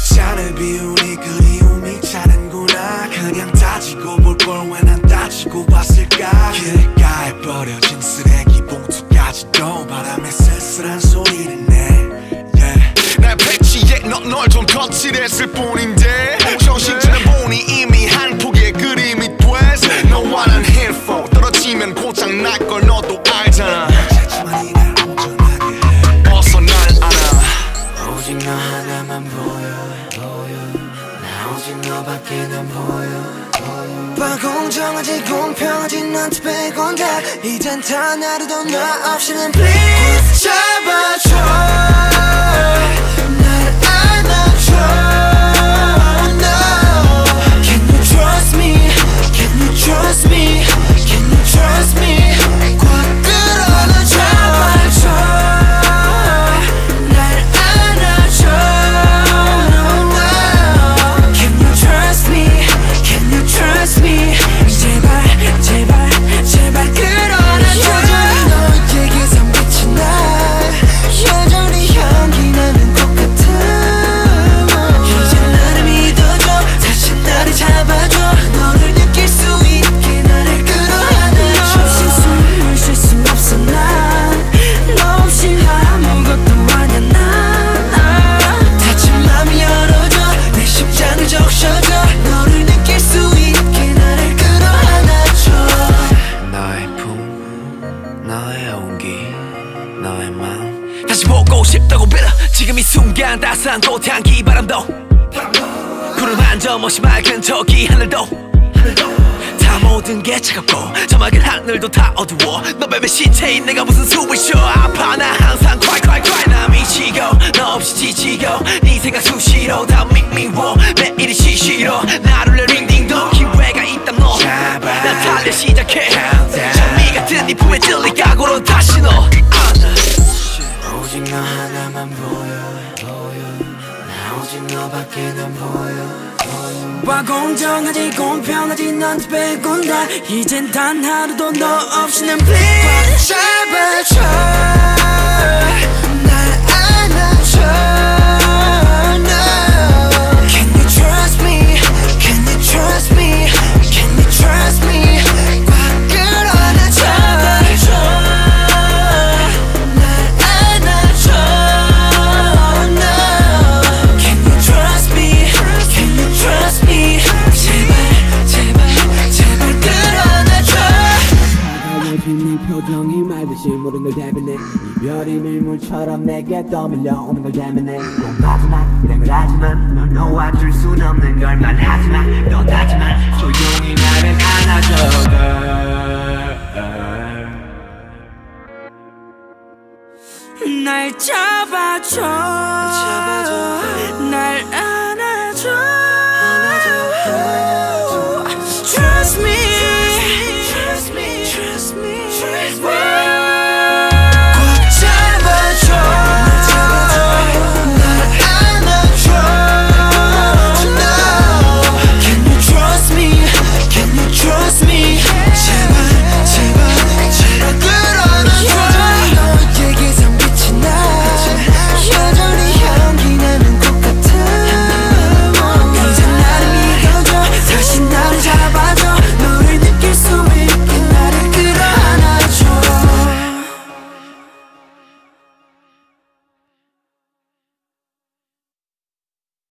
비우니 그리움이 차는구나. 그냥 따지고 볼 걸 왜 난 따지고 봤을까? 길가에 버려진 쓰레기 봉투까지도 바람에 쓸쓸한 소리를 내. yeah. 날 패치에 넌널좀 거칠했을 뿐 난 보여 봐 공정하지 공평하지 너한테 빼곤 다 이젠 단 하루도 너 없이는 please 잡아줘 지금 이 순간 따스한 꽃향기 바람도 구름 한 점 없이 맑은 저기 하늘도 다 모든 게 차갑고 저 맑은 하늘도 다 어두워. 너 뱀의 시체인 내가 무슨 숨을 쉬어. 아파. 나 항상 cry 나 미치고 너 없이 지치고 네 생각 수시로 다 밍밍워. 매일이 시시로 나를 내 링딩도 기회가 있다면 너난 달려 시작해. 장미 같은 네 품에 들릴 각오로 다시 너. 안아 오직 너 하나만 보여. 나 오직 너밖에 난 보여. 와 공정하지 공평하지 넌 빼곤 다. 이젠 단 하루도 너 없이는 please 잡아줘 날 표정이 말듯이 모든 걸 대변해 이별이 밀물처럼 내게 떠밀려 오는 걸 대면해 꼭 하지마 이런 걸 하지만 널 놓아줄 순 없는 걸 말하지마 넌 하지만 조용히 나를 안아줘. 날 잡아줘, 잡아줘.